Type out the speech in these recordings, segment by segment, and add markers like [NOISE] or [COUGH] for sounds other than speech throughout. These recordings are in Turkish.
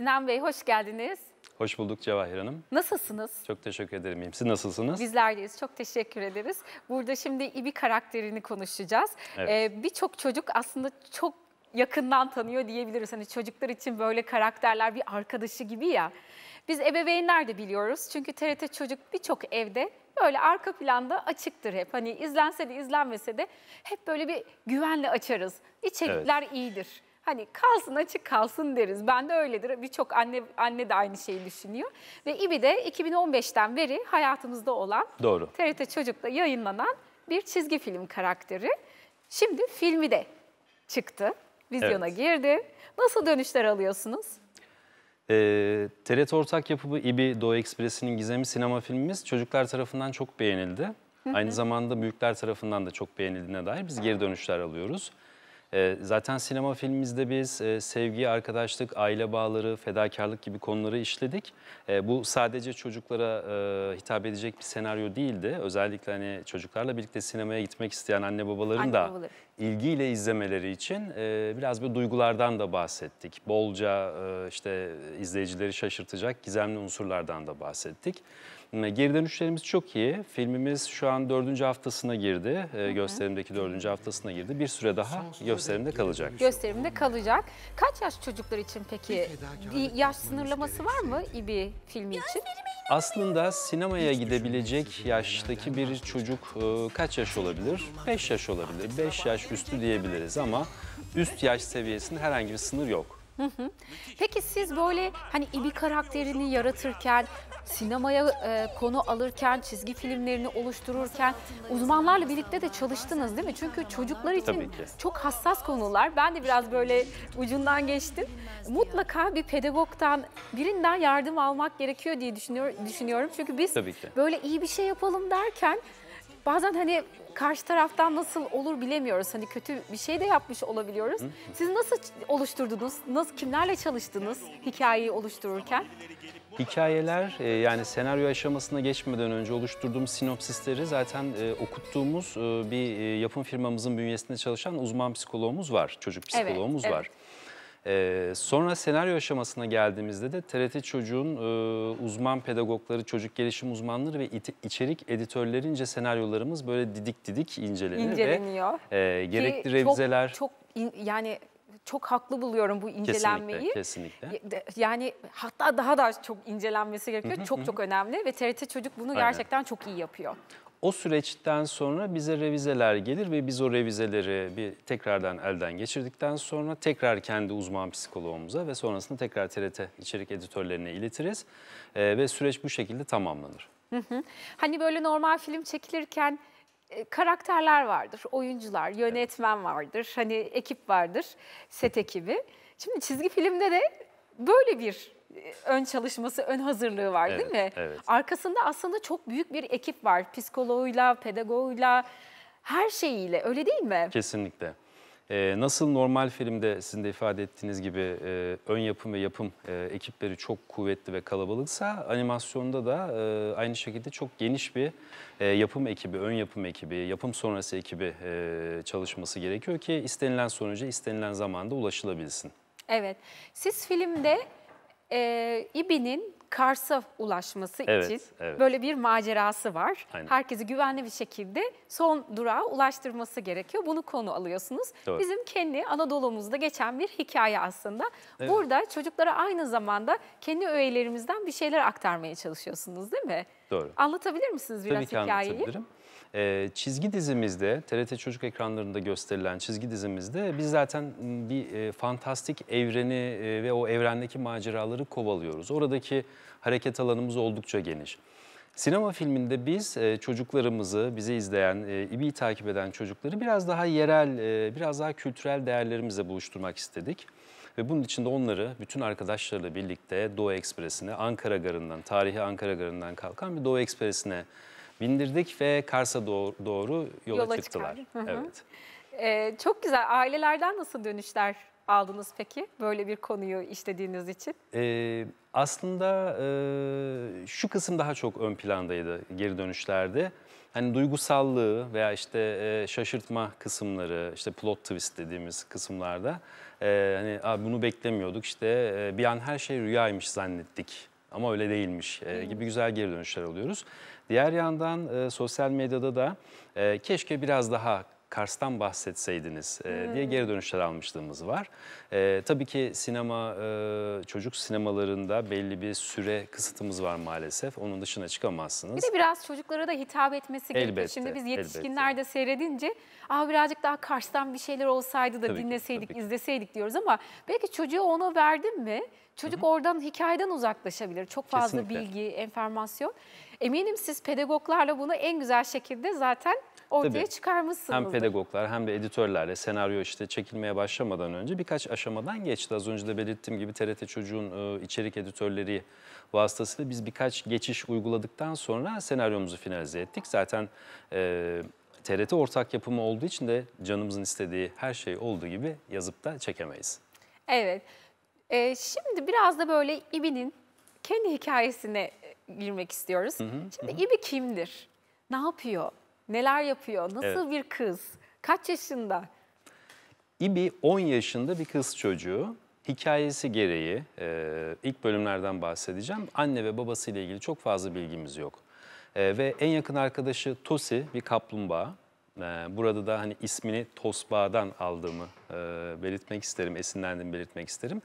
Sinan Bey hoş geldiniz. Hoş bulduk Cevahir Hanım. Nasılsınız? Çok teşekkür ederim. İyiyim. Siz nasılsınız? Bizlerdeyiz. Çok teşekkür ederiz. Burada şimdi İbi karakterini konuşacağız. Evet. Ee, Birçok çocuk aslında çok yakından tanıyor diyebiliriz. Hani çocuklar için böyle karakterler bir arkadaşı gibi ya. Biz ebeveynler de biliyoruz. Çünkü TRT Çocuk birçok evde böyle arka planda açıktır hep. Hani izlense de izlenmese de hep böyle bir güvenle açarız. İçerikler iyidir. Hani kalsın açık kalsın deriz. Ben de öyledir. Birçok anne anne de aynı şeyi düşünüyor. Ve İBİ de 2015'ten beri hayatımızda olan Doğru. TRT Çocuk'ta yayınlanan bir çizgi film karakteri. Şimdi filmi de çıktı. Vizyona Evet. girdi. Nasıl dönüşler alıyorsunuz? Ee, TRT ortak yapımı İBİ Doğu Ekspresi'nin gizemi sinema filmimiz çocuklar tarafından çok beğenildi. Aynı zamanda büyükler tarafından da çok beğenildiğine dair biz geri dönüşler alıyoruz. Ee, zaten sinema filmimizde biz e, sevgi, arkadaşlık, aile bağları, fedakarlık gibi konuları işledik. E, bu sadece çocuklara e, hitap edecek bir senaryo değildi. Özellikle hani çocuklarla birlikte sinemaya gitmek isteyen anne babaların Anne da babaları. ilgiyle izlemeleri için e, biraz bir duygulardan da bahsettik. Bolca e, işte izleyicileri şaşırtacak gizemli unsurlardan da bahsettik. E, Geri dönüşlerimiz çok iyi. Filmimiz şu an dördüncü haftasına girdi. E, gösterimdeki dördüncü haftasına girdi. Bir süre daha gösterimde kalacak. Gösterimde kalacak. Kaç yaş çocuklar için peki? Bir yaş sınırlaması var mı İBİ filmi için? Aslında sinemaya gidebilecek yaştaki bir çocuk e, kaç yaş olabilir? 5 yaş olabilir. 5 yaş üstü diyebiliriz ama üst yaş seviyesinde herhangi bir sınır yok. Peki siz böyle hani İbi karakterini yaratırken, sinemaya e, konu alırken, çizgi filmlerini oluştururken uzmanlarla birlikte de çalıştınız değil mi? Çünkü çocuklar için çok hassas konular. Ben de biraz böyle ucundan geçtim. Mutlaka bir pedagogdan, birinden yardım almak gerekiyor diye düşünüyor, düşünüyorum. Çünkü biz böyle iyi bir şey yapalım derken bazen hani karşı taraftan nasıl olur bilemiyoruz. Hani kötü bir şey de yapmış olabiliyoruz. Siz nasıl oluşturdunuz? Nasıl kimlerle çalıştınız hikayeyi oluştururken? Hikayeler e, yani senaryo aşamasına geçmeden önce oluşturduğumuz sinopsisleri zaten e, okuttuğumuz e, bir e, yapım firmamızın bünyesinde çalışan uzman psikologumuz var, çocuk Evet, psikologumuz evet. var. E, sonra senaryo aşamasına geldiğimizde de TRT Çocuğun e, uzman pedagogları, çocuk gelişim uzmanları ve iti- içerik editörlerince senaryolarımız böyle didik didik incelenir İnceleniyor. ve e, gerekli Ki revizeler Çok, çok in- yani çok haklı buluyorum bu incelenmeyi. kesinlikle, kesinlikle. Yani hatta daha da çok incelenmesi gerekiyor. çok çok önemli ve TRT Çocuk bunu gerçekten çok iyi yapıyor. O süreçten sonra bize revizeler gelir ve biz o revizeleri bir tekrardan elden geçirdikten sonra tekrar kendi uzman psikoloğumuza ve sonrasında tekrar TRT içerik editörlerine iletiriz Ee, ve süreç bu şekilde tamamlanır. Hani böyle normal film çekilirken karakterler vardır, oyuncular, yönetmen vardır, hani ekip vardır, set ekibi. Şimdi çizgi filmde de böyle bir e, ön çalışması, ön hazırlığı var değil Evet, mi? evet. Arkasında aslında çok büyük bir ekip var. Psikoloğuyla, pedagoguyla, her şeyiyle öyle değil mi? Kesinlikle. Ee, nasıl normal filmde sizin de ifade ettiğiniz gibi e, ön yapım ve yapım e, ekipleri çok kuvvetli ve kalabalıksa animasyonda da e, aynı şekilde çok geniş bir yapım ekibi, ön yapım ekibi, yapım sonrası ekibi çalışması gerekiyor ki istenilen sonuca istenilen zamanda ulaşılabilsin. Evet. Siz filmde e, İbi'nin Kars'a ulaşması Evet, için evet. böyle bir macerası var. Aynen. Herkesi güvenli bir şekilde son durağa ulaştırması gerekiyor. Bunu konu alıyorsunuz. Doğru. Bizim kendi Anadolu'muzda geçen bir hikaye aslında. Evet. Burada çocuklara aynı zamanda kendi öğelerimizden bir şeyler aktarmaya çalışıyorsunuz değil mi? Doğru. Anlatabilir misiniz biraz Tabii ki hikayeyi? anlatabilirim. Ee, çizgi dizimizde, TRT Çocuk ekranlarında gösterilen çizgi dizimizde biz zaten bir e, fantastik evreni e, ve o evrendeki maceraları kovalıyoruz. Oradaki hareket alanımız oldukça geniş. Sinema filminde biz e, çocuklarımızı, bizi izleyen, e, İBİ'yi takip eden çocukları biraz daha yerel, e, biraz daha kültürel değerlerimizle buluşturmak istedik. Ve bunun için de onları bütün arkadaşlarıyla birlikte Doğu Ekspresi'ne, Ankara Garı'ndan, tarihi Ankara Garı'ndan kalkan bir Doğu Ekspresi'ne bindirdik ve Kars'a doğru, doğru yola, Yola çıktılar. çıkardı. Hı hı. Evet. Ee, çok güzel. Ailelerden nasıl dönüşler aldınız peki böyle bir konuyu işlediğiniz için? Ee, aslında e, şu kısım daha çok ön plandaydı geri dönüşlerde. Hani duygusallığı veya işte e, şaşırtma kısımları, işte plot twist dediğimiz kısımlarda e, hani "Aa, bunu beklemiyorduk işte e, bir an her şey rüyaymış zannettik ama öyle değilmiş e, gibi güzel geri dönüşler alıyoruz. Diğer yandan e, sosyal medyada da e, keşke biraz daha Kars'tan bahsetseydiniz e, diye geri dönüşler almışlığımız var. E, tabii ki sinema, e, çocuk sinemalarında belli bir süre kısıtımız var maalesef. Onun dışına Bir çıkamazsınız. de biraz çocuklara da hitap etmesi gerekiyor. Elbette, Şimdi biz elbette. yetişkinler de seyredince Aa, birazcık daha Kars'tan bir şeyler olsaydı da Tabii dinleseydik, ki. izleseydik diyoruz ama belki çocuğa onu verdin mi çocuk oradan hikayeden uzaklaşabilir. Çok fazla Kesinlikle. bilgi, enformasyon. Eminim siz pedagoglarla bunu en güzel şekilde zaten ortaya Tabii. çıkarmışsınızdır. Hem pedagoglar hem de editörlerle senaryo işte çekilmeye başlamadan önce birkaç aşamadan geçti. Az önce de belirttiğim gibi TRT Çocuğun e, içerik editörleri vasıtasıyla biz birkaç geçiş uyguladıktan sonra senaryomuzu finalize ettik. Zaten e, TRT ortak yapımı olduğu için de canımızın istediği her şey olduğu gibi yazıp da çekemeyiz. Evet. Ee, şimdi biraz da böyle İbi'nin kendi hikayesine e, girmek istiyoruz. Şimdi İbi kimdir? Ne yapıyor? Neler yapıyor? Nasıl bir kız? Kaç yaşında? İbi 10 yaşında bir kız çocuğu. Hikayesi gereği e, ilk bölümlerden bahsedeceğim. Anne ve babasıyla ilgili çok fazla bilgimiz yok. E, ve en yakın arkadaşı Tosi bir kaplumbağa. E, burada da hani ismini Tosbağa'dan aldığımı e, belirtmek isterim, esinlendiğimi belirtmek isterim.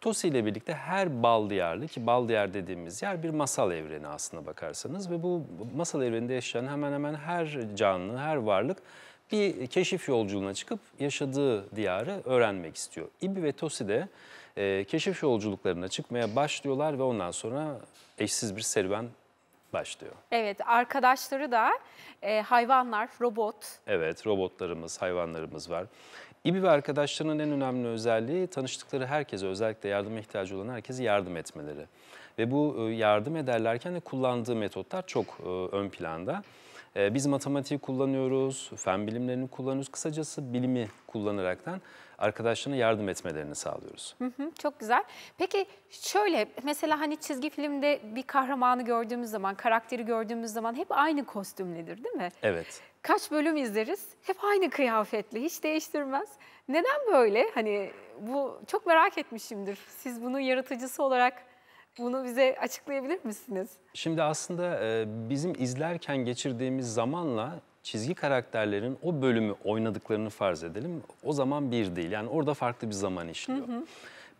Tosi ile birlikte her bal diyarlı ki bal diyar dediğimiz yer bir masal evreni aslına bakarsanız ve bu masal evreninde yaşayan hemen hemen her canlı, her varlık bir keşif yolculuğuna çıkıp yaşadığı diyarı öğrenmek istiyor. İbi ve Tosi de e, keşif yolculuklarına çıkmaya başlıyorlar ve ondan sonra eşsiz bir serüven başlıyor. Evet, arkadaşları da e, hayvanlar, robot. Evet, robotlarımız, hayvanlarımız var. İbi ve arkadaşlarının en önemli özelliği tanıştıkları herkese, özellikle yardıma ihtiyacı olan herkese yardım etmeleri. Ve bu e, yardım ederlerken de kullandığı metotlar çok e, ön planda. E, Biz matematiği kullanıyoruz, fen bilimlerini kullanıyoruz. Kısacası bilimi kullanaraktan arkadaşlarına yardım etmelerini sağlıyoruz. Hı hı, çok güzel. Peki şöyle mesela hani çizgi filmde bir kahramanı gördüğümüz zaman, karakteri gördüğümüz zaman hep aynı kostümledir değil mi? Evet. Kaç bölüm izleriz? Hep aynı kıyafetle, hiç değiştirmez. Neden böyle? Hani bu çok merak etmişimdir. Siz bunun yaratıcısı olarak bunu bize açıklayabilir misiniz? Şimdi aslında e, bizim izlerken geçirdiğimiz zamanla çizgi karakterlerin o bölümü oynadıklarını farz edelim. O zaman bir değil. Yani orada farklı bir zaman işliyor.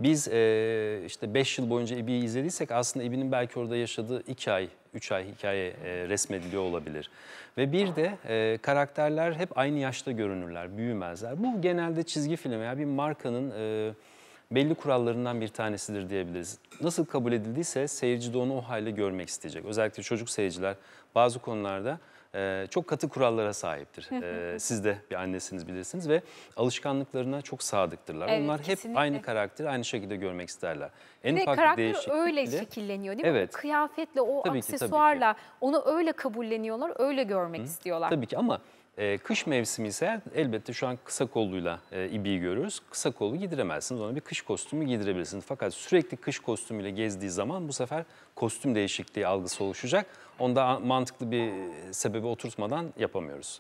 Biz e, işte 5 yıl boyunca İbi'yi izlediysek aslında İbi'nin belki orada yaşadığı 2 ay, 3 ay hikaye e, resmediliyor olabilir. Ve bir de e, karakterler hep aynı yaşta görünürler, büyümezler. Bu genelde çizgi film veya bir markanın... E, belli kurallarından bir tanesidir diyebiliriz. Nasıl kabul edildiyse seyirci de onu o halde görmek isteyecek. Özellikle çocuk seyirciler bazı konularda e, çok katı kurallara sahiptir. E, siz de bir annesiniz bilirsiniz ve alışkanlıklarına çok sadıktırlar. Evet, Onlar hep kesinlikle. aynı karakteri aynı şekilde görmek isterler. En Ve karakter öyle şekilleniyor değil mi? Evet. O kıyafetle, o Tabii ki, tabii ki. aksesuarla onu öyle kabulleniyorlar, öyle görmek istiyorlar. Tabii ki ama e, kış mevsimi ise elbette şu an kısa kolluyla e, ibiyi görüyoruz. Kısa kollu giydiremezsiniz. Ona bir kış kostümü giydirebilirsiniz. Fakat sürekli kış kostümüyle gezdiği zaman bu sefer kostüm değişikliği algısı oluşacak. Onda mantıklı bir sebebi oturtmadan yapamıyoruz.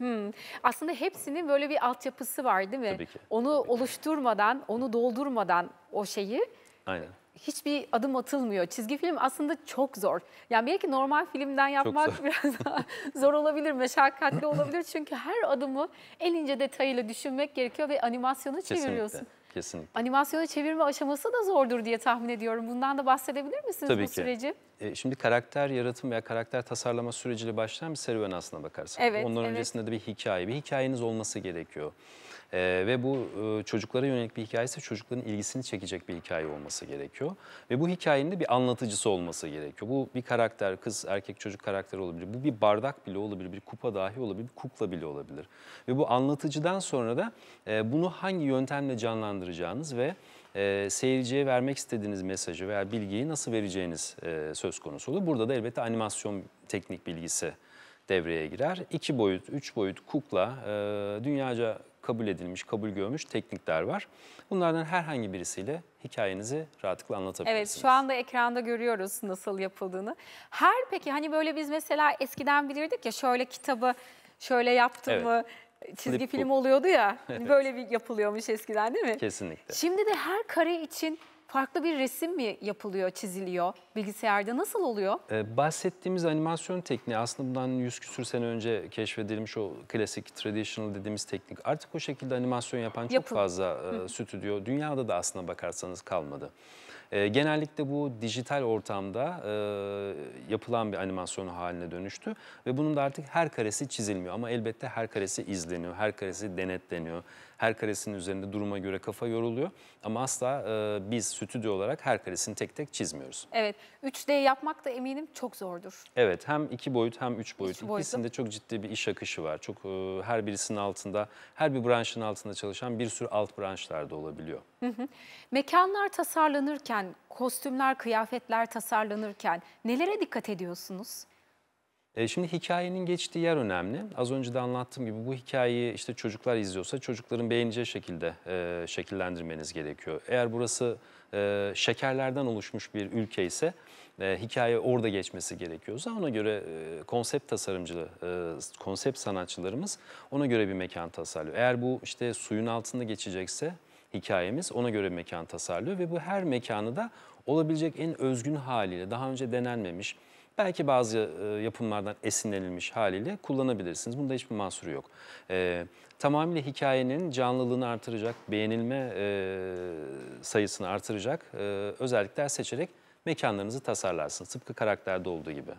Aslında hepsinin böyle bir altyapısı var değil mi? Tabii ki. Onu oluşturmadan, onu doldurmadan o şeyi Aynen. Hiçbir adım atılmıyor. Çizgi film aslında çok zor. Yani belki normal filmden yapmak zor. biraz daha [LAUGHS] zor olabilir, meşakkatli olabilir. Çünkü her adımı en ince detayıyla düşünmek gerekiyor ve animasyonu çeviriyorsun. Kesinlikle. Kesinlikle. Animasyonu çevirme aşaması da zordur diye tahmin ediyorum. Bundan da bahsedebilir misiniz Tabii bu ki. süreci? E, Şimdi karakter yaratım veya karakter tasarlama süreciyle başlayan bir serüven aslına bakarsak. Evet, Ondan evet. öncesinde de bir hikaye, bir hikayeniz olması gerekiyor. E, ve bu e, çocuklara yönelik bir hikayesi çocukların ilgisini çekecek bir hikaye olması gerekiyor. Ve bu hikayenin de bir anlatıcısı olması gerekiyor. Bu bir karakter, kız, erkek, çocuk karakteri olabilir. Bu bir bardak bile olabilir, bir kupa dahi olabilir, bir kukla bile olabilir. Ve bu anlatıcıdan sonra da e, bunu hangi yöntemle canlandıracağınız ve e, seyirciye vermek istediğiniz mesajı veya bilgiyi nasıl vereceğiniz e, söz konusu olur. Burada da elbette animasyon teknik bilgisi devreye girer. İki boyut, üç boyut kukla e, dünyaca kabul edilmiş, kabul görmüş teknikler var. Bunlardan herhangi birisiyle hikayenizi rahatlıkla anlatabilirsiniz. Evet şu anda ekranda görüyoruz nasıl yapıldığını. Her peki hani böyle biz mesela eskiden bilirdik ya şöyle kitabı şöyle yaptım Evet. mı çizgi Flip film book. oluyordu ya. [LAUGHS] Hani Böyle bir yapılıyormuş eskiden değil mi? Kesinlikle. Şimdi de her kare için farklı bir resim mi yapılıyor, çiziliyor bilgisayarda? Nasıl oluyor? Ee, bahsettiğimiz animasyon tekniği aslında bundan 100 küsür sene önce keşfedilmiş o klasik, traditional dediğimiz teknik. Artık o şekilde animasyon yapan çok Yapıl- fazla e, stüdyo, dünyada da aslına bakarsanız kalmadı. E, genellikle bu dijital ortamda e, yapılan bir animasyon haline dönüştü ve bunun da artık her karesi çizilmiyor ama elbette her karesi izleniyor, her karesi denetleniyor, her karesinin üzerinde duruma göre kafa yoruluyor ama asla e, biz stüdyo olarak her karesini tek tek çizmiyoruz. Evet 3D yapmak da eminim çok zordur. Evet hem iki boyut hem üç boyut. boyutlu. İkisinde çok ciddi bir iş akışı var. Çok e, her birisinin altında, her bir branşın altında çalışan bir sürü alt branşlar da olabiliyor. Mekanlar tasarlanırken, kostümler, kıyafetler tasarlanırken nelere dikkat ediyorsunuz? E, şimdi hikayenin geçtiği yer önemli. Az önce de anlattığım gibi bu hikayeyi işte çocuklar izliyorsa çocukların beğeneceği şekilde e, şekillendirmeniz gerekiyor. Eğer burası e, şekerlerden oluşmuş bir ülke ise e, hikaye orada geçmesi gerekiyorsa ona göre e, konsept tasarımcı, e, konsept sanatçılarımız ona göre bir mekan tasarlıyor. Eğer bu işte suyun altında geçecekse hikayemiz ona göre mekan tasarlıyor ve bu her mekanı da olabilecek en özgün haliyle daha önce denenmemiş belki bazı yapımlardan esinlenilmiş haliyle kullanabilirsiniz. Bunda hiçbir mahsuru yok. E, tamamıyla hikayenin canlılığını artıracak, beğenilme e, sayısını artıracak e, özellikler seçerek mekanlarınızı tasarlarsınız. Tıpkı karakterde olduğu gibi.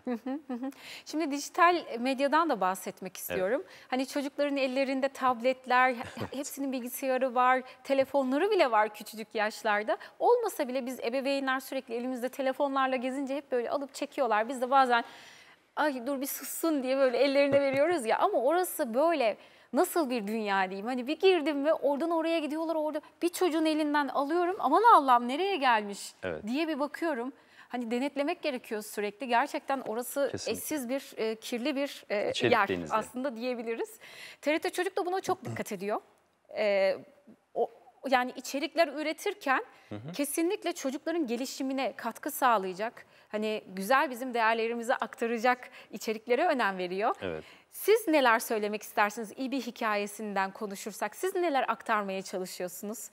Şimdi dijital medyadan da bahsetmek istiyorum. Hani çocukların ellerinde tabletler, hepsinin bilgisayarı var, telefonları bile var küçücük yaşlarda. Olmasa bile biz ebeveynler sürekli elimizde telefonlarla gezince hep böyle alıp çekiyorlar. Biz de bazen ay dur bir sussun diye böyle ellerine veriyoruz ya ama orası böyle nasıl bir dünya diyeyim. Hani bir girdim ve oradan oraya gidiyorlar orada bir çocuğun elinden alıyorum aman Allah'ım nereye gelmiş Evet. diye bir bakıyorum. Hani denetlemek gerekiyor sürekli. Gerçekten orası Kesinlikle. eşsiz bir, e, kirli bir e, İçerik yer denizi. aslında diyebiliriz. TRT Çocuk da buna çok dikkat ediyor. E, o, yani içerikler üretirken kesinlikle çocukların gelişimine katkı sağlayacak, hani güzel bizim değerlerimizi aktaracak içeriklere önem veriyor. Evet. Siz neler söylemek istersiniz? İyi bir hikayesinden konuşursak siz neler aktarmaya çalışıyorsunuz?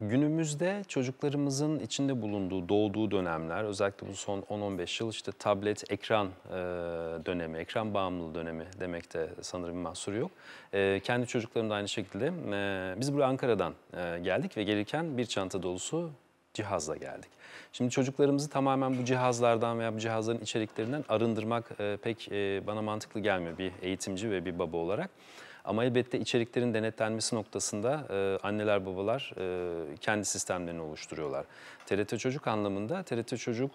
Günümüzde çocuklarımızın içinde bulunduğu, doğduğu dönemler, özellikle bu son 10-15 yıl işte tablet, ekran e, dönemi, ekran bağımlılığı dönemi demekte sanırım bir mahsuru yok. E, kendi çocuklarım da aynı şekilde. E, biz buraya Ankara'dan e, geldik ve gelirken bir çanta dolusu cihazla geldik. Şimdi çocuklarımızı tamamen bu cihazlardan veya bu cihazların içeriklerinden arındırmak e, pek e, bana mantıklı gelmiyor bir eğitimci ve bir baba olarak. Ama elbette içeriklerin denetlenmesi noktasında e, anneler babalar kendi sistemlerini oluşturuyorlar. TRT Çocuk anlamında TRT Çocuk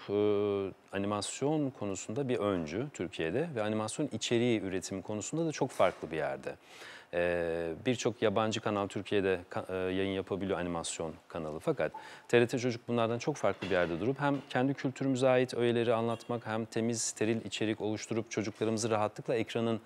animasyon konusunda bir öncü Türkiye'de ve animasyon içeriği üretimi konusunda da çok farklı bir yerde. E, Birçok yabancı kanal Türkiye'de ka- e, yayın yapabiliyor animasyon kanalı. Fakat TRT Çocuk bunlardan çok farklı bir yerde durup hem kendi kültürümüze ait öğeleri anlatmak hem temiz, steril içerik oluşturup çocuklarımızı rahatlıkla ekranın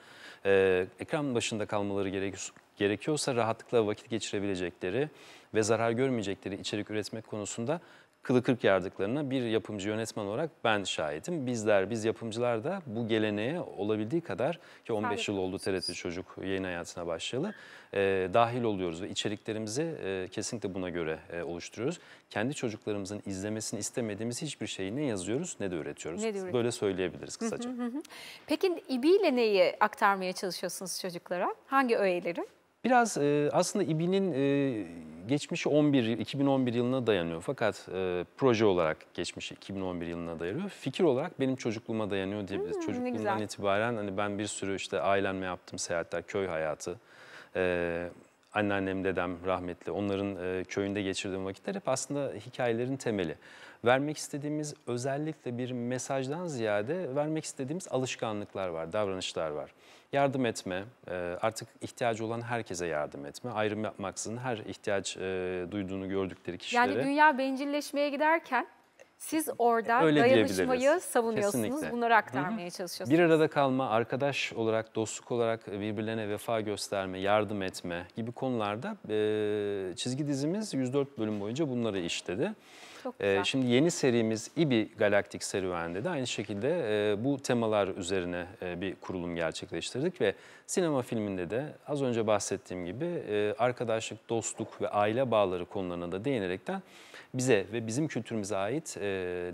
e, ekran başında kalmaları gerek, gerekiyorsa rahatlıkla vakit geçirebilecekleri ve zarar görmeyecekleri içerik üretmek konusunda kılı kırk yardıklarına bir yapımcı yönetmen olarak ben şahidim. Bizler, biz yapımcılar da bu geleneğe olabildiği kadar ki 15 yıl oldu TRT Çocuk yayın hayatına başlayalı e, dahil oluyoruz ve içeriklerimizi e, kesinlikle buna göre e, oluşturuyoruz. Kendi çocuklarımızın izlemesini istemediğimiz hiçbir şeyi ne yazıyoruz ne de üretiyoruz. Ne de. Böyle söyleyebiliriz kısaca. Peki İBİ ile neyi aktarmaya çalışıyorsunuz çocuklara? Hangi öğeleri? Biraz e, aslında İBİ'nin e, geçmişi 11 yıl- 2011 yılına dayanıyor. Fakat e, proje olarak geçmişi 2011 yılına dayanıyor. Fikir olarak benim çocukluğuma dayanıyor diyebiliriz. Hmm, Çocukluğumdan itibaren hani ben bir sürü işte ailemle yaptığım seyahatler, köy hayatı, e, anneannem, dedem rahmetli onların e, köyünde geçirdiğim vakitler hep aslında hikayelerin temeli. Vermek istediğimiz özellikle bir mesajdan ziyade vermek istediğimiz alışkanlıklar var, davranışlar var. Yardım etme, e, artık ihtiyacı olan herkese yardım etme, ayrım yapmaksızın her ihtiyaç e, duyduğunu gördükleri kişilere. Yani dünya bencilleşmeye giderken Siz orada Öyle dayanışmayı savunuyorsunuz, Kesinlikle. bunları aktarmaya çalışıyorsunuz. Bir arada kalma, arkadaş olarak, dostluk olarak birbirlerine vefa gösterme, yardım etme gibi konularda e, çizgi dizimiz 104 bölüm boyunca bunları işledi. Çok E, güzel. şimdi yeni serimiz İbi Galaktik Serüven'de de aynı şekilde e, bu temalar üzerine e, bir kurulum gerçekleştirdik ve sinema filminde de az önce bahsettiğim gibi e, arkadaşlık, dostluk ve aile bağları konularına da değinerekten bize ve bizim kültürümüze ait e,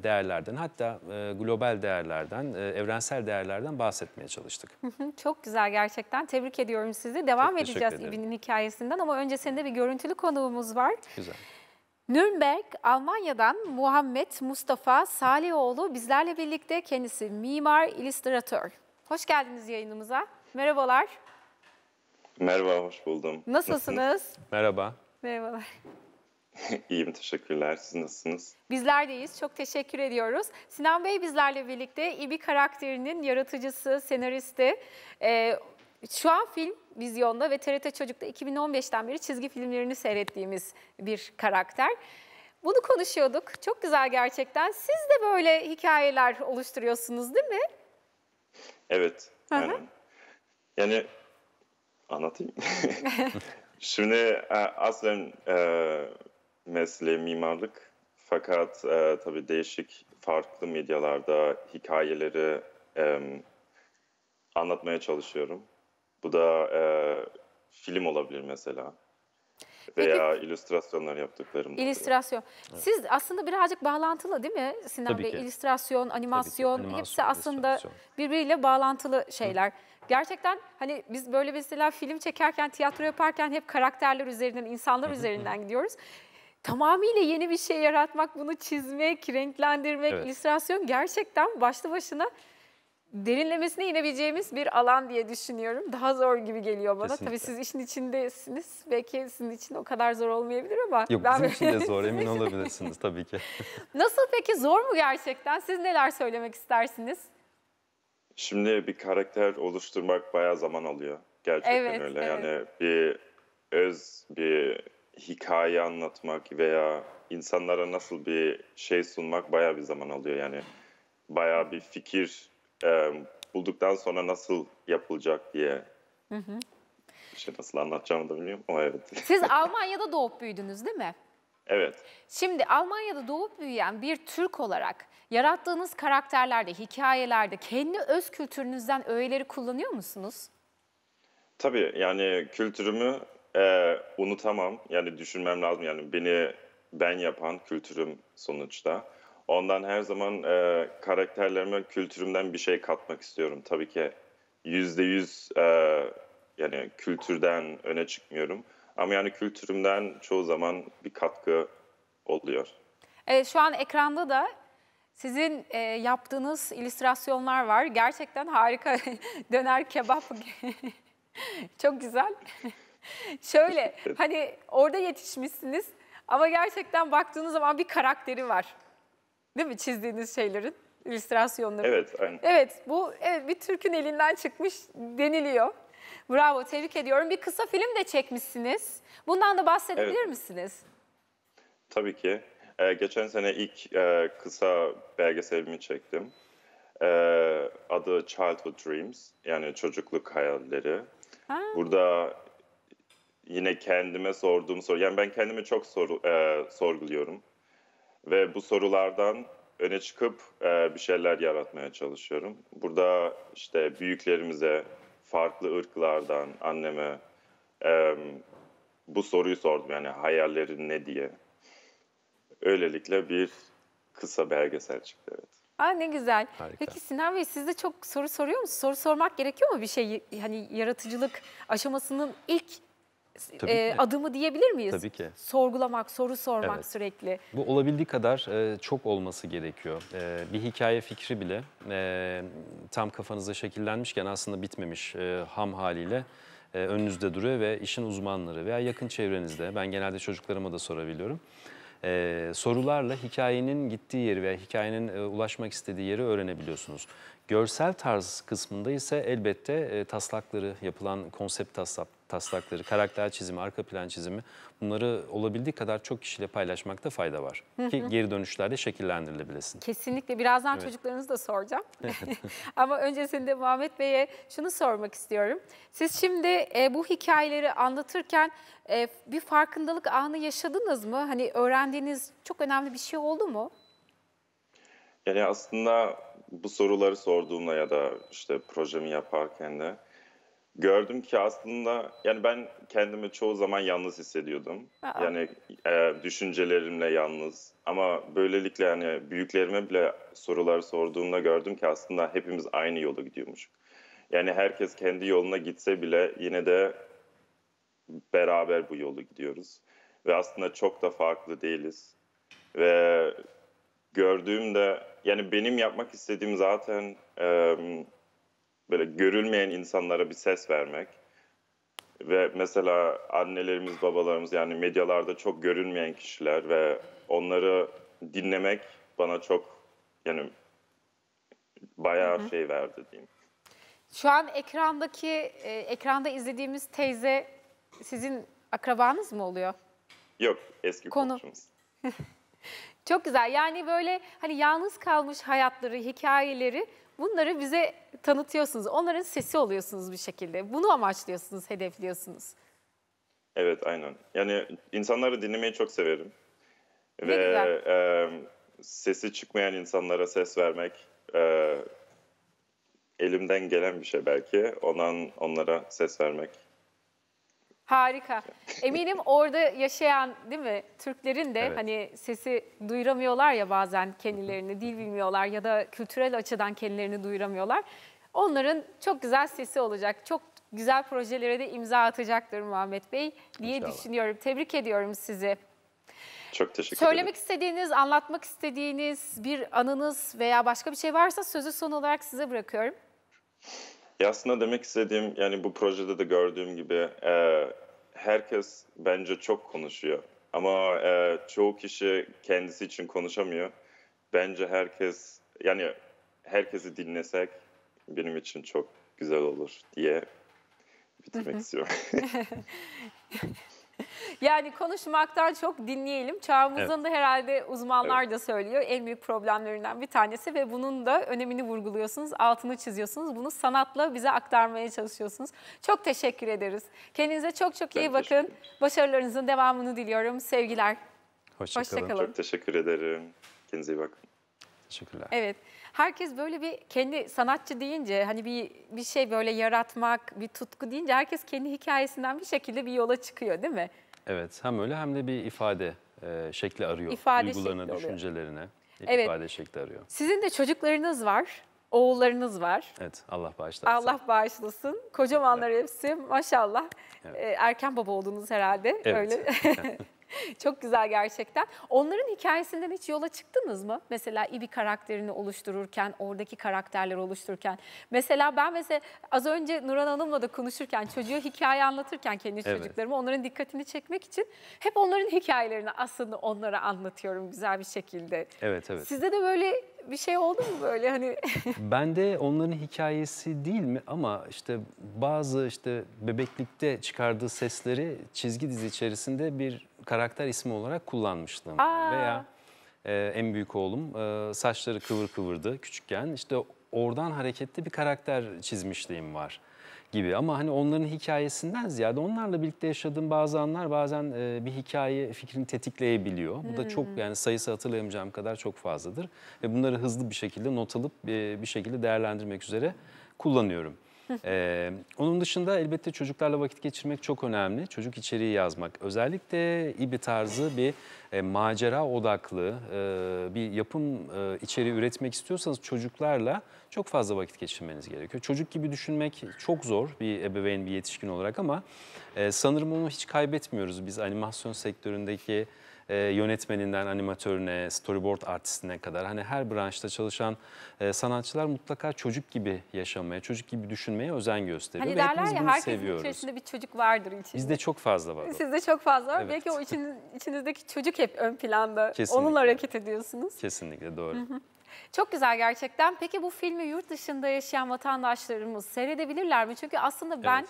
değerlerden hatta e, global değerlerden, e, evrensel değerlerden bahsetmeye çalıştık. Çok güzel gerçekten. Tebrik ediyorum sizi. Devam Çok edeceğiz. İbi'nin hikayesinden ama öncesinde bir görüntülü konuğumuz var. Güzel. Nürnberg, Almanya'dan Muhammed Mustafa Salihoğlu bizlerle birlikte kendisi mimar, illüstratör. Hoş geldiniz yayınımıza. Merhabalar. Merhaba, hoş buldum. Nasılsınız? [LAUGHS] Merhaba. Merhabalar. [LAUGHS] İyiyim, teşekkürler. Siz nasılsınız? Bizler deyiz. Çok teşekkür ediyoruz. Sinan Bey bizlerle birlikte İbi karakterinin yaratıcısı, senaristi. Ee, şu an film vizyonda ve TRT Çocuk'ta 2015'ten beri çizgi filmlerini seyrettiğimiz bir karakter. Bunu konuşuyorduk. Çok güzel gerçekten. Siz de böyle hikayeler oluşturuyorsunuz değil mi? Evet, Hı hı. aynen. Yani anlatayım. [LAUGHS] Şimdi e, aslen e, mesleğim mimarlık. Fakat e, tabii değişik farklı medyalarda hikayeleri e, anlatmaya çalışıyorum. Bu da e, film olabilir mesela. Veya illüstrasyonlar yaptıklarım. da oluyor. İllüstrasyon. Siz aslında birazcık bağlantılı değil mi Sinan Tabii Bey? ki. İllüstrasyon, animasyon, animasyon, hepsi aslında illüstrasyon. birbiriyle bağlantılı şeyler. Gerçekten hani biz böyle mesela film çekerken, tiyatro yaparken hep karakterler üzerinden, insanlar üzerinden gidiyoruz. Tamamıyla yeni bir şey yaratmak, bunu çizmek, renklendirmek, Evet. illüstrasyon gerçekten başlı başına derinlemesine inebileceğimiz bir alan diye düşünüyorum. Daha zor gibi geliyor bana. Tabii Kesinlikle. siz işin içindesiniz. Belki sizin için o kadar zor olmayabilir ama. Yok ben- bizim için de zor [LAUGHS] emin olabilirsiniz tabii ki. [LAUGHS] Nasıl peki zor mu gerçekten? Siz neler söylemek istersiniz? Şimdi bir karakter oluşturmak bayağı zaman alıyor. Gerçekten Evet, öyle. evet. Yani bir öz bir hikaye anlatmak veya insanlara nasıl bir şey sunmak bayağı bir zaman alıyor. Yani bayağı bir fikir e, bulduktan sonra nasıl yapılacak diye. İşte nasıl anlatacağımı da bilmiyorum ama evet. [LAUGHS] Siz Almanya'da doğup büyüdünüz değil mi? evet. Şimdi Almanya'da doğup büyüyen bir Türk olarak yarattığınız karakterlerde, hikayelerde kendi öz kültürünüzden öğeleri kullanıyor musunuz? Tabii yani kültürümü e, unutamam. Yani düşünmem lazım. Yani beni ben yapan kültürüm sonuçta. Ondan her zaman e, karakterlerime kültürümden bir şey katmak istiyorum. Tabii ki yüzde yüz e, yani kültürden öne çıkmıyorum. Ama yani kültürümden çoğu zaman bir katkı oluyor. Evet, şu an ekranda da sizin e, yaptığınız illüstrasyonlar var. Gerçekten harika. [LAUGHS] Döner kebap. [LAUGHS] Çok güzel. Şöyle hani orada yetişmişsiniz ama gerçekten baktığınız zaman bir karakteri var. Değil mi çizdiğiniz şeylerin, illüstrasyonların? Evet, aynen. Evet, bu evet bir Türk'ün elinden çıkmış deniliyor. Bravo, tebrik ediyorum. Bir kısa film de çekmişsiniz. Bundan da bahsedebilir Evet. misiniz? Tabii ki. Ee, geçen sene ilk e, kısa belgeselimi çektim. Ee, adı Childhood Dreams, yani çocukluk hayalleri. Ha. Burada yine kendime sorduğum soru, yani ben kendimi çok soru, e, sorguluyorum. Ve bu sorulardan öne çıkıp e, bir şeyler yaratmaya çalışıyorum. Burada işte büyüklerimize, farklı ırklardan, anneme e, bu soruyu sordum. Yani hayallerin ne diye. Öylelikle bir kısa belgesel çıktı evet. Aa, ne güzel. Harika. Peki Sinan Bey siz de çok soru soruyor musunuz? Soru sormak gerekiyor mu bir şey hani yaratıcılık aşamasının ilk e, adımı diyebilir miyiz? Tabii ki. Sorgulamak, soru sormak Evet. sürekli. Bu olabildiği kadar e, çok olması gerekiyor. E, bir hikaye fikri bile e, tam kafanızda şekillenmişken aslında bitmemiş e, ham haliyle e, önünüzde duruyor ve işin uzmanları veya yakın çevrenizde, ben genelde çocuklarıma da sorabiliyorum. E, sorularla hikayenin gittiği yeri veya hikayenin e, ulaşmak istediği yeri öğrenebiliyorsunuz. Görsel tarz kısmında ise elbette e, taslakları, yapılan konsept taslak, taslakları, karakter çizimi, arka plan çizimi bunları olabildiği kadar çok kişiyle paylaşmakta fayda var. Ki geri dönüşlerde şekillendirilebilesin. Kesinlikle. Birazdan Evet. çocuklarınızı da soracağım. [LAUGHS] [LAUGHS] Ama öncesinde Muhammed Bey'e şunu sormak istiyorum. Siz şimdi e, bu hikayeleri anlatırken e, bir farkındalık anı yaşadınız mı? Hani öğrendiğiniz çok önemli bir şey oldu mu? Yani aslında bu soruları sorduğumda ya da işte projemi yaparken de gördüm ki aslında yani ben kendimi çoğu zaman yalnız hissediyordum. Aa. Yani e, düşüncelerimle yalnız. Ama böylelikle hani büyüklerime bile sorular sorduğumda gördüm ki aslında hepimiz aynı yolu gidiyormuş. Yani herkes kendi yoluna gitse bile yine de beraber bu yolu gidiyoruz. Ve aslında çok da farklı değiliz. Ve gördüğümde yani benim yapmak istediğim zaten e, böyle görülmeyen insanlara bir ses vermek. Ve mesela annelerimiz, babalarımız yani medyalarda çok görünmeyen kişiler ve onları dinlemek bana çok yani bayağı şey verdi diyeyim. Şu an ekrandaki, e, ekranda izlediğimiz teyze sizin akrabanız mı oluyor? Yok eski Konu. komşumuz. [LAUGHS] Çok güzel. Yani böyle hani yalnız kalmış hayatları, hikayeleri bunları bize tanıtıyorsunuz. Onların sesi oluyorsunuz bir şekilde. Bunu amaçlıyorsunuz, hedefliyorsunuz. Evet aynen. Yani insanları dinlemeyi çok severim. Ne Ve güzel. e, sesi çıkmayan insanlara ses vermek e, elimden gelen bir şey belki. Ondan onlara ses vermek. Harika. Eminim orada yaşayan değil mi Türklerin de Evet. hani sesi duyuramıyorlar ya bazen kendilerini, dil bilmiyorlar ya da kültürel açıdan kendilerini duyuramıyorlar. Onların çok güzel sesi olacak. Çok güzel projelere de imza atacaktır Muhammed Bey diye İnşallah. düşünüyorum. Tebrik ediyorum sizi. Çok teşekkür ederim. Söylemek istediğiniz, anlatmak istediğiniz bir anınız veya başka bir şey varsa sözü son olarak size bırakıyorum. Ya aslında demek istediğim yani bu projede de gördüğüm gibi e, herkes bence çok konuşuyor. Ama e, çoğu kişi kendisi için konuşamıyor. Bence herkes yani herkesi dinlesek benim için çok güzel olur diye bitirmek istiyorum. [LAUGHS] [LAUGHS] Yani konuşmaktan çok dinleyelim. Çağımızın da herhalde uzmanlar da söylüyor. En büyük problemlerinden bir tanesi ve bunun da önemini vurguluyorsunuz, altını çiziyorsunuz. Bunu sanatla bize aktarmaya çalışıyorsunuz. Çok teşekkür ederiz. Kendinize çok çok iyi Ben bakın. teşekkür Başarılarınızın devamını diliyorum. Sevgiler. Hoşçakalın. Hoşça kalın. çok teşekkür ederim. Kendinize iyi bakın. Teşekkürler. Evet. Herkes böyle bir kendi sanatçı deyince hani bir bir şey böyle yaratmak, bir tutku deyince herkes kendi hikayesinden bir şekilde bir yola çıkıyor değil mi? Evet, hem öyle hem de bir ifade e, şekli arıyor. İfade Duygularına, şekli oluyor. düşüncelerine bir Evet. ifade şekli arıyor. Sizin de çocuklarınız var, oğullarınız var. Evet, Allah bağışlasın. Allah bağışlasın. Kocamanlar hepsi maşallah. Evet. Ee, erken baba oldunuz herhalde. Evet. Öyle. [LAUGHS] [LAUGHS] Çok güzel gerçekten. Onların hikayesinden hiç yola çıktınız mı? Mesela İbi karakterini oluştururken, oradaki karakterleri oluştururken. Mesela ben mesela az önce Nurhan Hanım'la da konuşurken, çocuğa hikaye anlatırken kendi Evet. çocuklarıma onların dikkatini çekmek için hep onların hikayelerini aslında onlara anlatıyorum güzel bir şekilde. Evet, evet. Sizde de böyle bir şey oldu mu böyle hani? [LAUGHS] Ben de onların hikayesi değil mi ama işte bazı işte bebeklikte çıkardığı sesleri çizgi dizi içerisinde bir karakter ismi olarak kullanmıştım. Aa. Veya e, en büyük oğlum e, saçları kıvır kıvırdı küçükken işte oradan hareketli bir karakter çizmişliğim var gibi ama hani onların hikayesinden ziyade onlarla birlikte yaşadığım bazı anlar bazen e, bir hikaye fikrini tetikleyebiliyor. Bu da çok yani sayısı hatırlayamayacağım kadar çok fazladır ve bunları hızlı bir şekilde not alıp e, bir şekilde değerlendirmek üzere kullanıyorum. Ee, onun dışında elbette çocuklarla vakit geçirmek çok önemli. Çocuk içeriği yazmak. Özellikle İBİ tarzı bir e, macera odaklı e, bir yapım e, içeriği üretmek istiyorsanız çocuklarla çok fazla vakit geçirmeniz gerekiyor. Çocuk gibi düşünmek çok zor bir ebeveyn, bir yetişkin olarak ama e, sanırım onu hiç kaybetmiyoruz. Biz animasyon sektöründeki e, yönetmeninden animatörüne, storyboard artistine kadar hani her branşta çalışan e, sanatçılar mutlaka çocuk gibi yaşamaya, çocuk gibi düşünmeye özen gösteriyor. Hani ve derler ya herkesin seviyoruz. içerisinde bir çocuk vardır içinde. Bizde çok fazla var. o. Sizde çok fazla var. Evet. Belki o içiniz, içinizdeki çocuk hep ön planda. Kesinlikle. Onunla hareket ediyorsunuz. Kesinlikle doğru. Çok güzel gerçekten. Peki bu filmi yurt dışında yaşayan vatandaşlarımız seyredebilirler mi? Çünkü aslında ben Evet.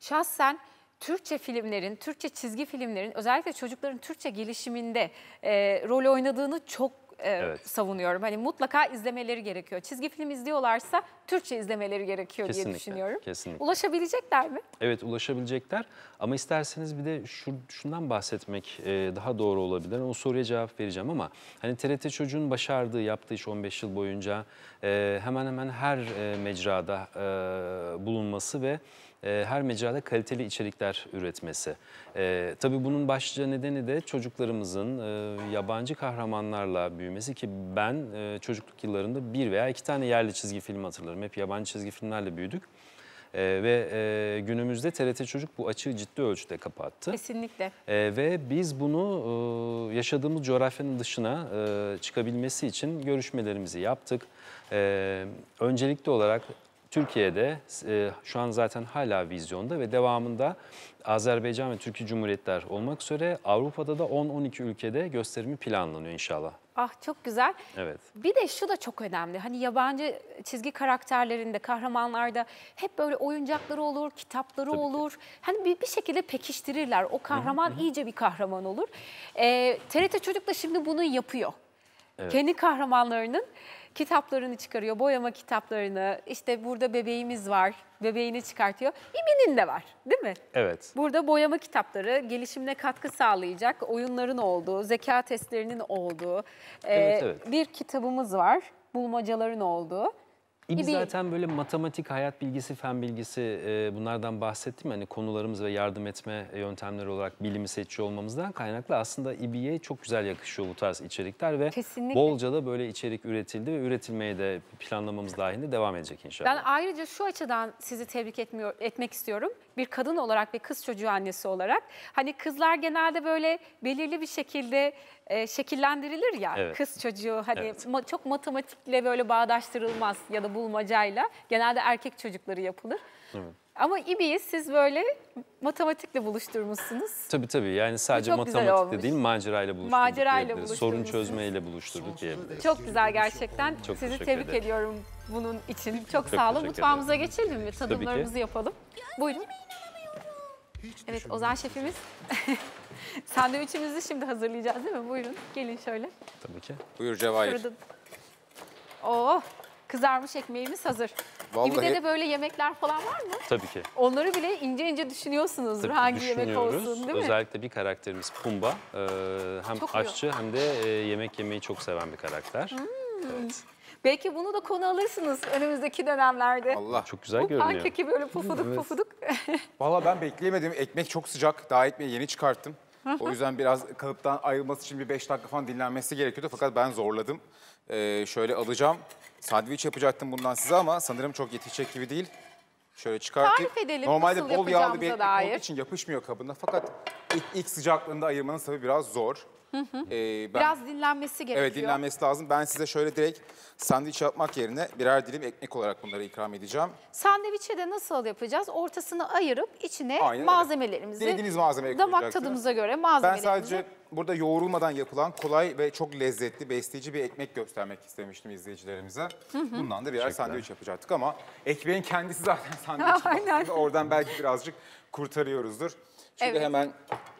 şahsen Türkçe filmlerin, Türkçe çizgi filmlerin özellikle çocukların Türkçe gelişiminde e, rol oynadığını çok e, Evet. savunuyorum. Hani mutlaka izlemeleri gerekiyor. Çizgi film izliyorlarsa Türkçe izlemeleri gerekiyor diye Kesinlikle, düşünüyorum. kesinlikle. Ulaşabilecekler mi? Evet ulaşabilecekler ama isterseniz bir de şu, şundan bahsetmek e, daha doğru olabilir. O soruya cevap vereceğim ama hani TRT Çocuğun başardığı, yaptığı iş 15 yıl boyunca e, hemen hemen her e, mecrada e, bulunması ve e, her mecrada kaliteli içerikler üretmesi. E, tabii bunun başlıca nedeni de çocuklarımızın e, yabancı kahramanlarla büyümesi ki ben e, çocukluk yıllarında bir veya iki tane yerli çizgi film hatırlarım. Hep yabancı çizgi filmlerle büyüdük. Ee, ve e, günümüzde TRT Çocuk bu açığı ciddi ölçüde kapattı. Kesinlikle. Ee, ve biz bunu e, yaşadığımız coğrafyanın dışına e, çıkabilmesi için görüşmelerimizi yaptık. Ee, öncelikli olarak Türkiye'de e, şu an zaten hala vizyonda ve devamında Azerbaycan ve Türkiye Cumhuriyetler olmak üzere Avrupa'da da 10-12 ülkede gösterimi planlanıyor inşallah. Ah çok güzel. Evet. Bir de şu da çok önemli. Hani yabancı çizgi karakterlerinde, kahramanlarda hep böyle oyuncakları olur, kitapları Tabii ki. olur. Hani bir, bir şekilde pekiştirirler. O kahraman iyice bir kahraman olur. Ee, TRT Çocuk da şimdi bunu yapıyor. Evet. Kendi kahramanlarının kitaplarını çıkarıyor, boyama kitaplarını. İşte burada bebeğimiz var, bebeğini çıkartıyor. İbi'nin de var değil mi? Evet. Burada boyama kitapları gelişimine katkı sağlayacak oyunların olduğu, zeka testlerinin olduğu e, Evet, evet. bir kitabımız var. Bulmacaların olduğu. İbi gibi- zaten böyle matematik, hayat bilgisi, fen bilgisi e, bunlardan bahsettim. Hani konularımız ve yardım etme yöntemleri olarak bilimi seçiyor olmamızdan kaynaklı aslında İBİ'ye çok güzel yakışıyor bu tarz içerikler ve Kesinlikle. bolca da böyle içerik üretildi ve üretilmeye de planlamamız dahilinde devam edecek inşallah. Ben ayrıca şu açıdan sizi tebrik etmiyor, etmek istiyorum. Bir kadın olarak ve kız çocuğu annesi olarak. Hani kızlar genelde böyle belirli bir şekilde e, şekillendirilir ya. Evet. Kız çocuğu hani Evet. ma- çok matematikle böyle bağdaştırılmaz ya da bulmacayla. Genelde erkek çocukları yapılır. Evet. Ama İbi'yi siz böyle matematikle buluşturmuşsunuz. Tabii tabii yani sadece matematikle değil macerayla buluşturduk Macerayla diyebiliriz. Sorun çözmeyle buluşturduk diyebiliriz. Çok güzel gerçekten. Çok Sizi tebrik ederim. ediyorum bunun için. Çok, Çok sağ olun. Mutfağımıza geçelim mi? Tadımlarımızı yapalım. Buyurun. Evet Ozan şefimiz. [LAUGHS] Sandviçimizi şimdi hazırlayacağız değil mi? Buyurun. Gelin şöyle. Tabii ki. Buyur Cevahir. Şurada. Oo, kızarmış ekmeğimiz hazır. Vallahi- İbi'de de böyle yemekler falan var mı? Tabii ki. Onları bile ince ince düşünüyorsunuzdur. Tabii Hangi yemek olsun değil mi? Özellikle bir karakterimiz Pumba. Ee, hem Çok iyi. aşçı hem de e, yemek yemeyi çok seven bir karakter. Hmm. Evet. Belki bunu da konu alırsınız önümüzdeki dönemlerde. Allah. Çok güzel Bu görünüyor. pankeki böyle pufuduk pufuduk. [LAUGHS] Vallahi ben bekleyemedim. Ekmek çok sıcak. Daha ekmeği yeni çıkarttım. O yüzden biraz kalıptan ayrılması için bir 5 dakika falan dinlenmesi gerekiyordu. Fakat ben zorladım. Ee, şöyle alacağım. Sandviç yapacaktım bundan size ama sanırım çok yetişecek gibi değil. Şöyle çıkartayım. Tarif edelim Normalde nasıl bol yağlı bir ekmek dair. olduğu için yapışmıyor kabına. Fakat ilk, ilk sıcaklığında ayırmanın tabii biraz zor. Ee, ben- Biraz dinlenmesi gerekiyor. Evet dinlenmesi lazım. Ben size şöyle direkt sandviç yapmak yerine birer dilim ekmek olarak bunları ikram edeceğim. Sandviçe de nasıl yapacağız? Ortasını ayırıp içine Aynen malzemelerimizi, Dilediğiniz malzemeyi damak tadımıza göre Ben malzemelerimizi. sadece burada yoğrulmadan yapılan kolay ve çok lezzetli, besleyici bir ekmek göstermek istemiştim izleyicilerimize. Bundan da birer sandviç yapacaktık ama ekmeğin kendisi zaten sandviç. [LAUGHS] Aynen. Oradan belki birazcık kurtarıyoruzdur. Şurada Evet. hemen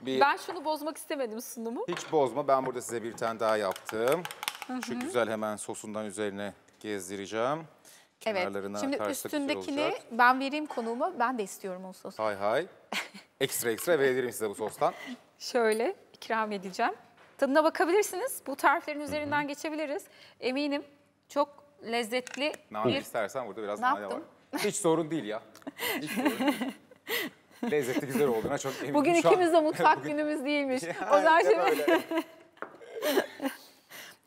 bir Ben şunu bozmak istemedim sunumu. hiç bozma. Ben burada size bir tane daha yaptım. Şu güzel hemen sosundan üzerine gezdireceğim. Evet. Kenarlarına Şimdi atarsak güzel üstündekini olacak. ben vereyim konuğuma. Ben de istiyorum o sosu. Hay hay. Ekstra ekstra verebilirim size bu sostan. [LAUGHS] Şöyle ikram edeceğim. Tadına bakabilirsiniz. Bu tariflerin üzerinden geçebiliriz. Eminim çok lezzetli Nane bir... istersen burada biraz Ne nane yaptım? var. Hiç sorun değil ya. Hiç sorun değil. [LAUGHS] Lezzetli güzel olduğuna çok eminim. Bugün Şu an- ikimiz de [LAUGHS] mutfak Bugün- günümüz değilmiş. Yani [LAUGHS] o zaman şimdi... [LAUGHS]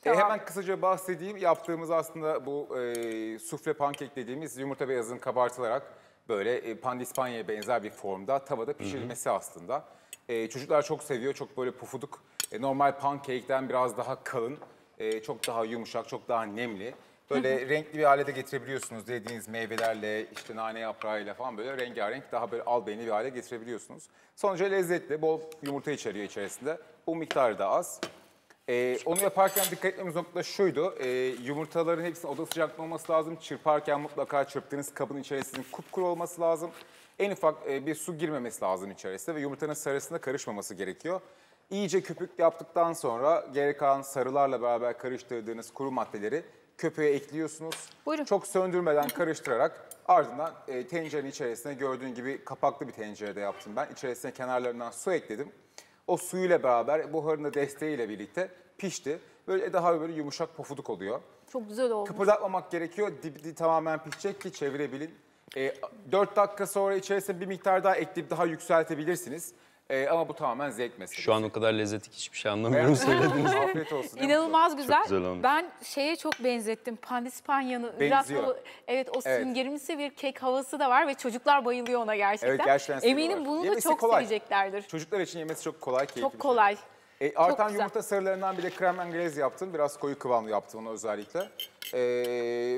E, Tamam. hemen kısaca bahsedeyim. Yaptığımız aslında bu e, sufle pankek dediğimiz yumurta beyazının kabartılarak böyle e, pandispanya'ya benzer bir formda tavada pişirilmesi aslında. E, çocuklar çok seviyor. Çok böyle pufuduk. E, normal pancake'ten biraz daha kalın. e, çok daha yumuşak, çok daha nemli. Böyle renkli bir hale de getirebiliyorsunuz. Dediğiniz meyvelerle, işte nane yaprağıyla falan böyle rengarenk daha böyle albenili bir hale getirebiliyorsunuz. Sonuçta lezzetli, bol yumurta içeriyor içerisinde. Un miktarı da az. Ee, onu yaparken dikkat etmemiz nokta şuydu. Ee, yumurtaların hepsinin oda sıcaklığı olması lazım. Çırparken mutlaka çırptığınız kabın içerisinin kupkuru olması lazım. En ufak e, bir su girmemesi lazım içerisine ve yumurtanın sarısına karışmaması gerekiyor. İyice köpük yaptıktan sonra geri kalan sarılarla beraber karıştırdığınız kuru maddeleri köpüğe ekliyorsunuz. Buyurun. Çok söndürmeden karıştırarak ardından e, tencerenin içerisine gördüğün gibi kapaklı bir tencerede yaptım ben. İçerisine kenarlarından su ekledim. O suyuyla beraber buharın da desteğiyle birlikte pişti. Böyle daha böyle yumuşak pofuduk oluyor. Çok güzel olmuş. Kıpırdatmamak gerekiyor. Dibi e, ee, ama bu tamamen zevk meselesi. Şu an o kadar lezzetli hiçbir şey anlamıyorum söylediğiniz. [LAUGHS] Afiyet olsun. İnanılmaz güzel. Çok güzel olmuş. Ben şeye çok benzettim. Pandispanyanın biraz Benziyor. evet o Evet. süngerimsi bir kek havası da var ve çocuklar bayılıyor ona gerçekten. Evet, gerçekten Eminim seviyorlar. bunu da çok kolay. seveceklerdir. Çocuklar için yemesi çok kolay, keyifli. Çok şey. kolay. E, artan güzel. yumurta sarılarından bir de krem anglaise yaptım. Biraz koyu kıvamlı yaptım onu özellikle. E,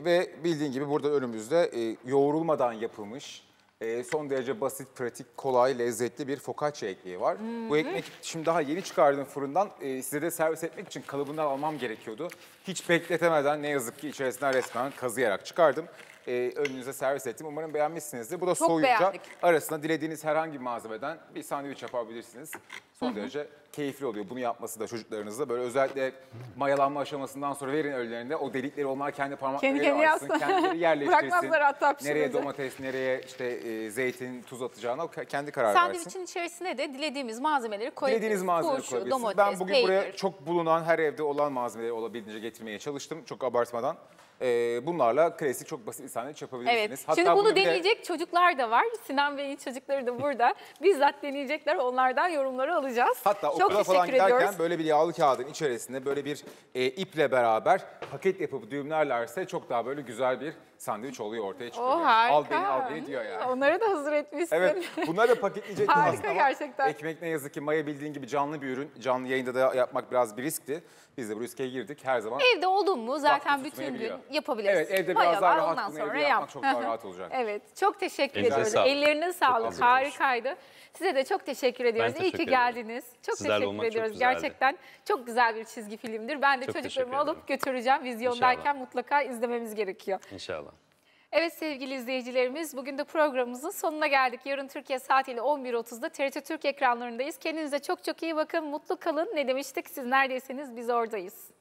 ve bildiğin gibi burada önümüzde e, yoğurulmadan yapılmış son derece basit, pratik, kolay, lezzetli bir focaccia ekmeği var. Bu ekmek şimdi daha yeni çıkardım fırından. E, size de servis etmek için kalıbından almam gerekiyordu. Hiç bekletemeden ne yazık ki içerisinden resmen kazıyarak çıkardım. E, önünüze servis ettim. Umarım beğenmişsinizdir. Bu da Çok soğuyunca beğendik. arasına dilediğiniz herhangi bir malzemeden bir sandviç yapabilirsiniz. Son derece keyifli oluyor. Bunu yapması da çocuklarınızla böyle özellikle mayalanma aşamasından sonra verin önlerinde o delikleri onlar kendi parmaklarıyla Kendi kendine açsın, kendileri yerleştirsin. Bırakmazlar hatta Nereye domates, nereye işte e, zeytin, tuz atacağına o ke- kendi karar versin. Sandviçin içerisine de dilediğimiz malzemeleri koyabiliriz. Dilediğiniz malzemeleri Turşu, koyabilirsiniz. domates, ben bugün peynir. buraya çok bulunan, her evde olan malzemeleri olabildiğince getirmeye çalıştım. Çok abartmadan. E, bunlarla klasik çok basit bir sandviç yapabilirsiniz. Evet. Şimdi bunu bir de- deneyecek çocuklar da var. Sinan Bey'in çocukları da burada. Bizzat deneyecekler. Onlardan yorumları alacağız. Hatta Çok okula falan teşekkür giderken ediyoruz. böyle bir yağlı kağıdın içerisinde böyle bir e, iple beraber paket yapıp düğümlerlerse çok daha böyle güzel bir sandviç oluyor ortaya çıkıyor. O harika. Al beni al beni diyor yani. Onları da hazır etmişsin. Evet bunları da paketleyecektim Harika aslında gerçekten. ekmek ne yazık ki maya bildiğin gibi canlı bir ürün. Canlı yayında da yapmak biraz bir riskti. Biz de bu riske girdik her zaman. Evde oldun mu zaten bütün gün yapabilirsin. Evet, evde biraz daha rahat ondan bunu sonra evde yap. yapmak çok daha rahat olacak. [LAUGHS] Evet çok teşekkür ediyoruz. sağlık. Ellerine sağlık. Harikaydı. Size de çok teşekkür ediyoruz. İyi teşekkür ki ederim. geldiniz. Çok Sizlerle teşekkür çok ediyoruz. güzeldi. Gerçekten çok güzel bir çizgi filmdir. Ben de Çok çocuklarımı alıp götüreceğim. Vizyondayken İnşallah. mutlaka izlememiz gerekiyor. İnşallah. Evet sevgili izleyicilerimiz bugün de programımızın sonuna geldik. Yarın Türkiye saatiyle 11.30'da TRT Türk ekranlarındayız. Kendinize çok çok iyi bakın, mutlu kalın. Ne demiştik siz neredeyseniz biz oradayız.